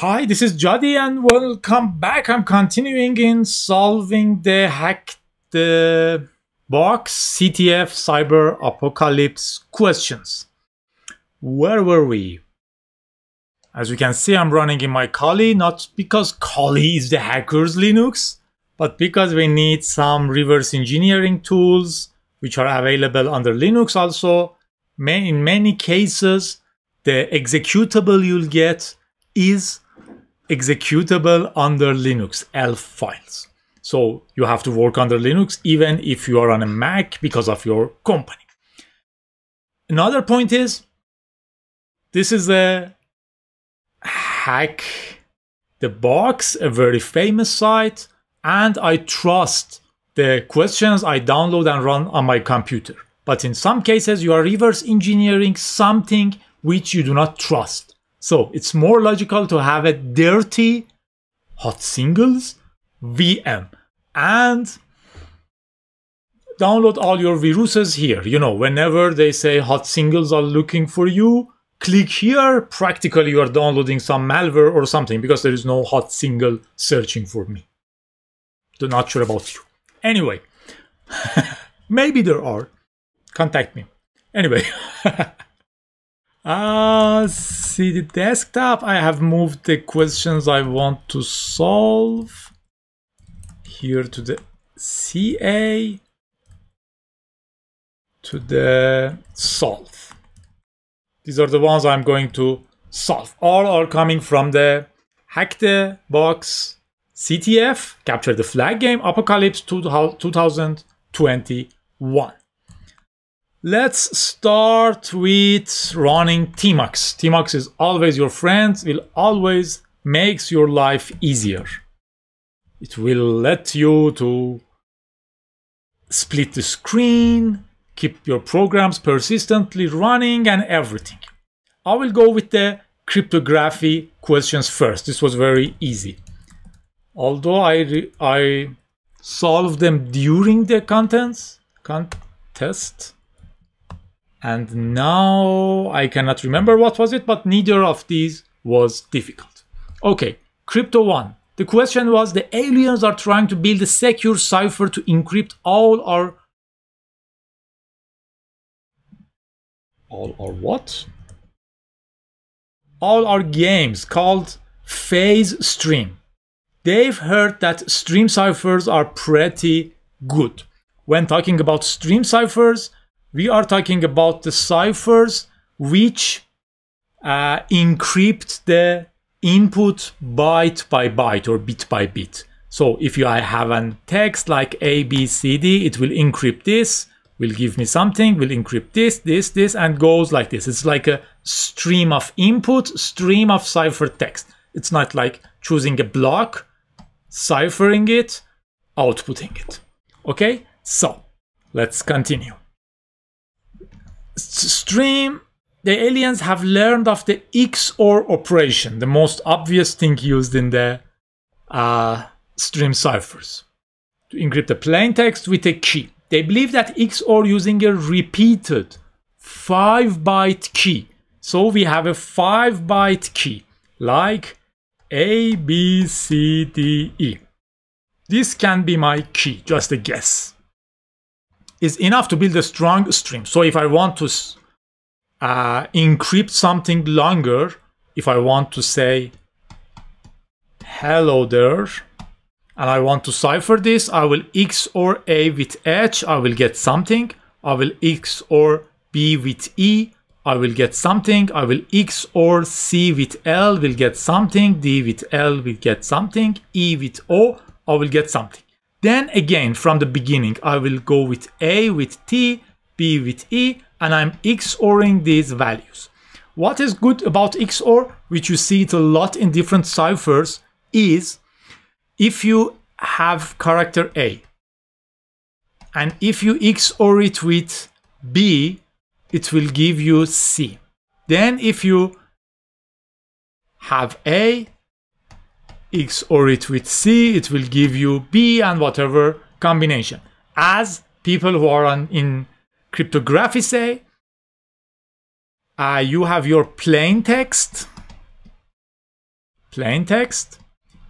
Hi, this is Jadi and welcome back. I'm continuing in solving the hack the uh, box CTF cyber apocalypse questions. Where were we? As you can see, I'm running in my Kali, not because Kali is the hacker's Linux, but because we need some reverse engineering tools which are available under Linux also. In many cases, the executable you'll get is executable under Linux ELF files. So you have to work under Linux even if you are on a Mac because of your company. Another point is this is a hack the box, a very famous site, and I trust the questions I download and run on my computer. But in some cases, you are reverse engineering something which you do not trust. So it's more logical to have a dirty hot singles VM and download all your viruses here. You know, whenever they say hot singles are looking for you, click here. Practically, you are downloading some malware or something because there is no hot single searching for me. I'm not sure about you. Anyway, maybe there are. Contact me. Anyway. Uh, see the desktop. I have moved the questions I want to solve here to the CA to the solve. These are the ones I'm going to solve. All are coming from the Hack the Box CTF, Capture the Flag game, Apocalypse 2021. Let's start with running Tmux. Tmux is always your friend, will always makes your life easier. It will let you to split the screen, keep your programs persistently running and everything. I will go with the cryptography questions first. This was very easy. Although I, I solved them during the contents contest, and now I cannot remember what was it, but neither of these was difficult. Okay, Crypto 1. The question was the aliens are trying to build a secure cipher to encrypt all our all our what? All our games called Phase Stream. They've heard that stream ciphers are pretty good. When talking about stream ciphers, we are talking about the ciphers which uh, encrypt the input byte by byte or bit by bit. So if you I have a text like A, B, C, D, it will encrypt this, will give me something, will encrypt this, this, this, and goes like this. It's like a stream of input, stream of cipher text. It's not like choosing a block, ciphering it, outputting it. Okay, so let's continue stream, the aliens have learned of the XOR operation, the most obvious thing used in the uh, stream ciphers, to encrypt the plain text with a key. They believe that XOR using a repeated 5 byte key. So we have a 5 byte key, like A, B, C, D, E. This can be my key, just a guess is enough to build a strong stream. So if I want to uh, encrypt something longer, if I want to say hello there, and I want to cipher this, I will XOR A with H, I will get something. I will XOR B with E, I will get something. I will XOR C with L, will get something. D with L will get something. E with O, I will get something. Then again, from the beginning, I will go with A with T, B with E, and I'm XORing these values. What is good about XOR, which you see it a lot in different ciphers, is if you have character A, and if you XOR it with B, it will give you C. Then if you have A XOR it with C, it will give you B and whatever combination. As people who are on, in cryptography say, uh, you have your plain text plain text.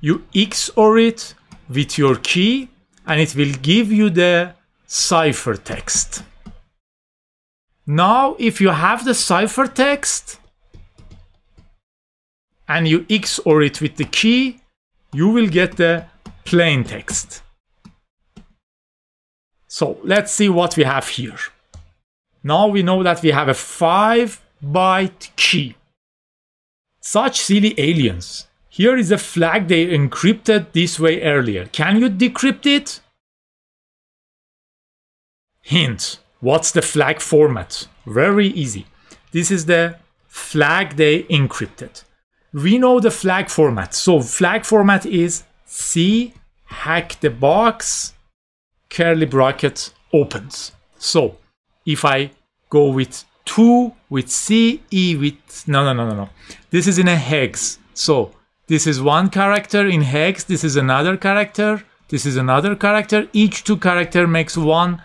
You XOR it with your key and it will give you the ciphertext. Now, if you have the ciphertext and you XOR it with the key, you will get the plain text. So let's see what we have here. Now we know that we have a 5 byte key. Such silly aliens. Here is a flag they encrypted this way earlier. Can you decrypt it? Hint. What's the flag format? Very easy. This is the flag they encrypted. We know the flag format. So flag format is C hack the box curly bracket opens. So if I go with 2 with C, E with... No, no, no, no, no. This is in a hex. So this is one character in hex. This is another character. This is another character. Each two character makes one...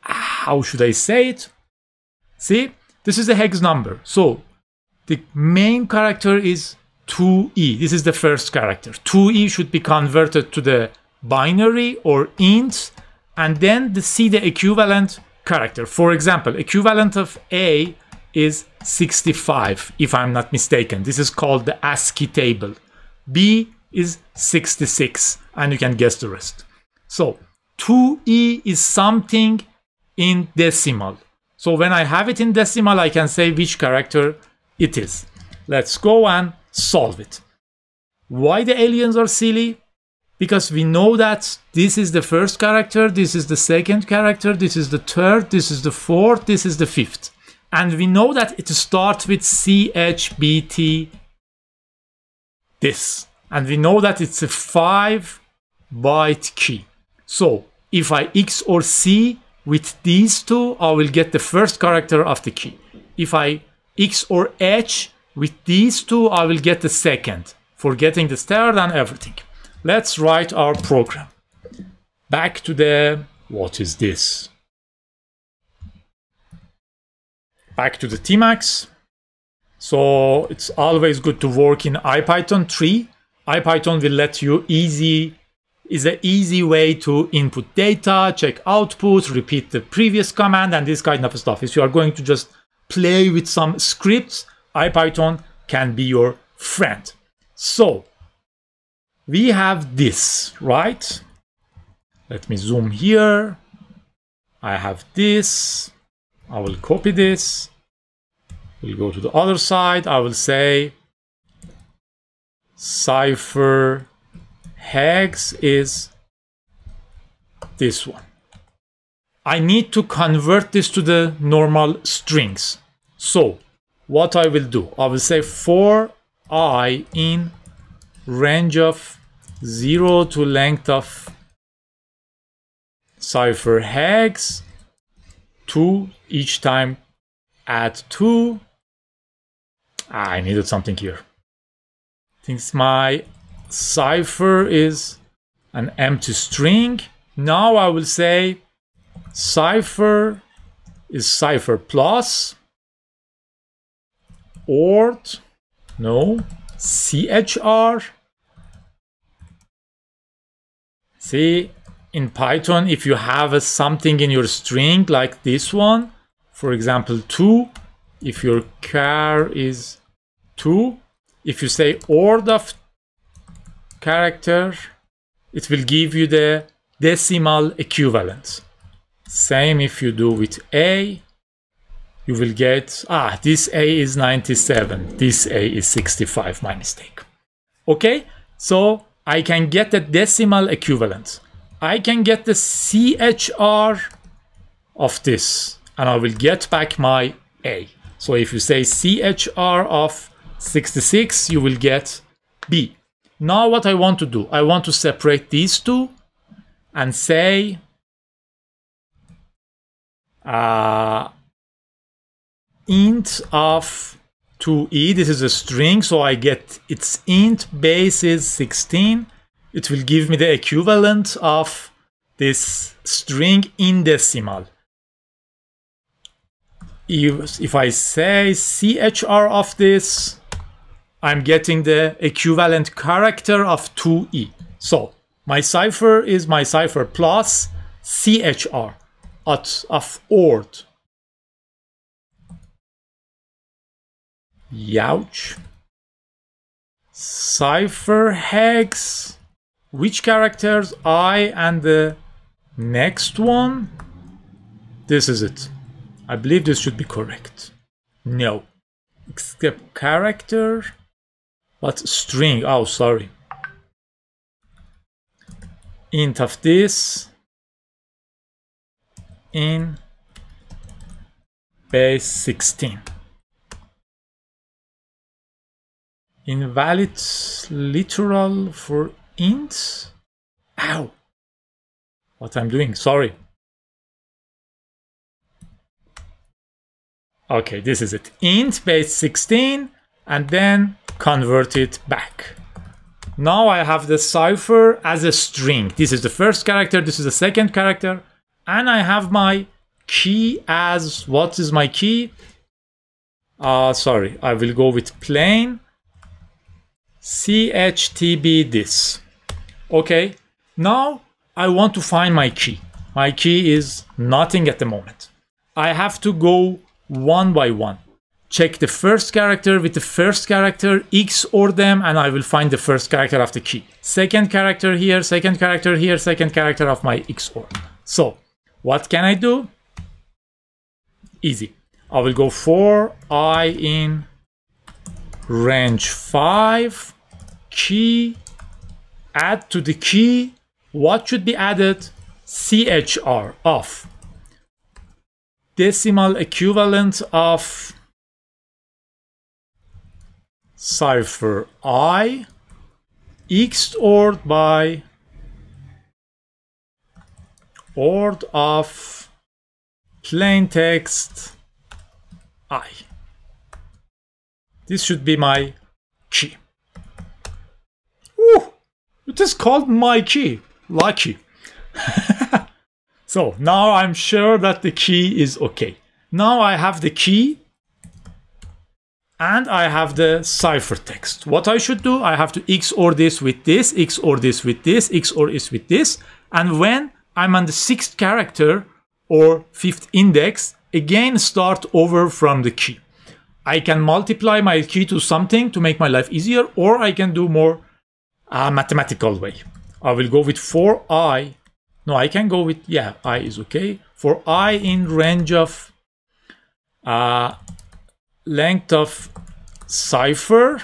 How should I say it? See? This is the hex number. So the main character is 2e. This is the first character. 2e should be converted to the binary or int and then the, see the equivalent character. For example, equivalent of a is 65 if I'm not mistaken. This is called the ASCII table. B is 66 and you can guess the rest. So 2e is something in decimal. So when I have it in decimal, I can say which character it is. Let's go and solve it. Why the aliens are silly? Because we know that this is the first character, this is the second character, this is the third, this is the fourth, this is the fifth. And we know that it starts with CHBT this. And we know that it's a 5 byte key. So if I XOR C with these two, I will get the first character of the key. If I XOR H with these two, I will get the second for getting the third and everything. Let's write our program. Back to the, what is this? Back to the Tmux. So it's always good to work in IPython 3. IPython will let you easy is an easy way to input data, check output, repeat the previous command, and this kind of stuff. If you are going to just play with some scripts, IPython can be your friend. So we have this, right? Let me zoom here. I have this. I will copy this. We'll go to the other side. I will say cipher hex is this one. I need to convert this to the normal strings. So what I will do, I will say for i in range of 0 to length of cipher hex 2 each time add 2 ah, I needed something here. Since my cipher is an empty string now I will say cipher is cipher plus. Ord no. Chr see in python if you have a something in your string like this one for example 2 if your char is 2 if you say ord of character it will give you the decimal equivalent same if you do with a you will get, ah, this A is 97, this A is 65, my mistake. Okay, so I can get the decimal equivalent. I can get the CHR of this, and I will get back my A. So if you say CHR of 66, you will get B. Now what I want to do, I want to separate these two and say uh, int of 2e. This is a string, so I get its int base is 16. It will give me the equivalent of this string in decimal. If, if I say chr of this, I'm getting the equivalent character of 2e. So my cipher is my cipher plus CHR at, of ORD. Youch. Cipher hex. Which characters? I and the next one. This is it. I believe this should be correct. No. Except character. But string. Oh, sorry. Int of this. In base 16. Invalid literal for int. Ow. What I'm doing, sorry. Okay, this is it. int base 16 and then convert it back. Now I have the cipher as a string. This is the first character, this is the second character, and I have my key as, what is my key? Uh, sorry, I will go with plain CHTB this. Okay, now I want to find my key. My key is nothing at the moment. I have to go one by one. Check the first character with the first character, XOR them, and I will find the first character of the key. Second character here, second character here, second character of my XOR. So, what can I do? Easy. I will go for I in range 5, key, add to the key. What should be added? CHR of decimal equivalent of cipher i XORed by ord of plain text i. This should be my key. Ooh, it is called my key. Lucky. so now I'm sure that the key is okay. Now I have the key and I have the ciphertext. What I should do, I have to XOR this with this, XOR this with this, XOR this with this. And when I'm on the sixth character or fifth index, again start over from the key. I can multiply my key to something to make my life easier, or I can do more uh, mathematical way. I will go with for i. No, I can go with, yeah, i is okay. For i in range of uh, length of cipher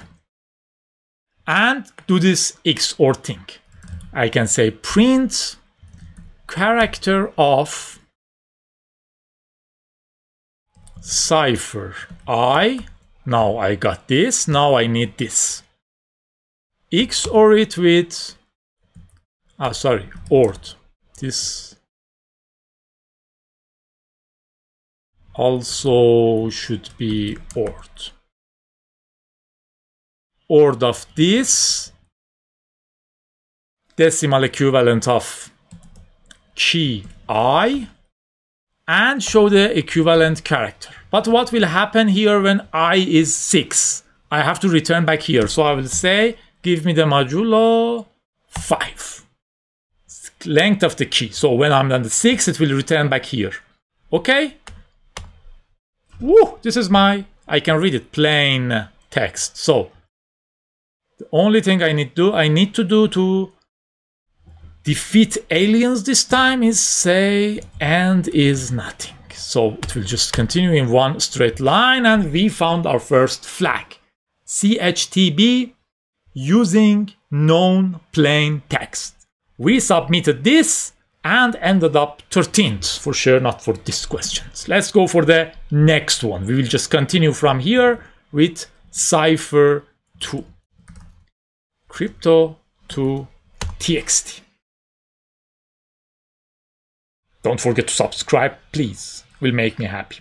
and do this XOR thing. I can say print character of cipher i. Now I got this, now I need this. XOR it with, ah, sorry, ORD. This also should be ORD. ORD of this decimal equivalent of key i and show the equivalent character. But what will happen here when i is 6? I have to return back here. So I will say, give me the modulo 5. Length of the key. So when I'm on the 6, it will return back here. Okay? Woo! This is my, I can read it, plain text. So the only thing I need to do, I need to do to defeat aliens this time is say and is nothing. So it will just continue in one straight line and we found our first flag. CHTB using known plain text. We submitted this and ended up 13th for sure not for this questions let's go for the next one we will just continue from here with cipher 2 crypto to txt don't forget to subscribe please. Will make me happy